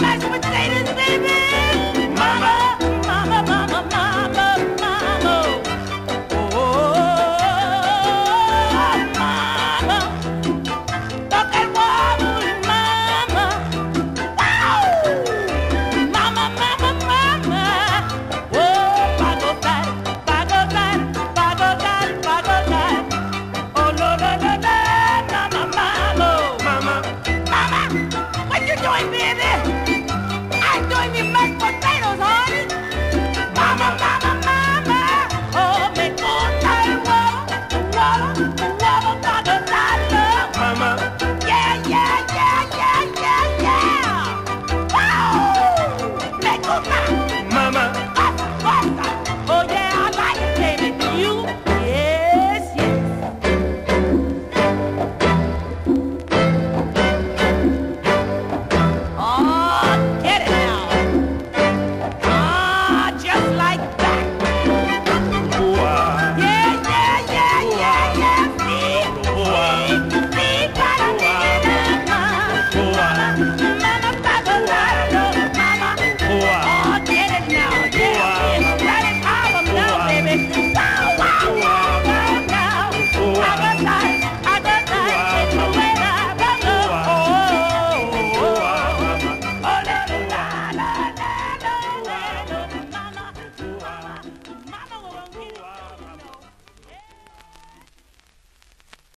life with never know.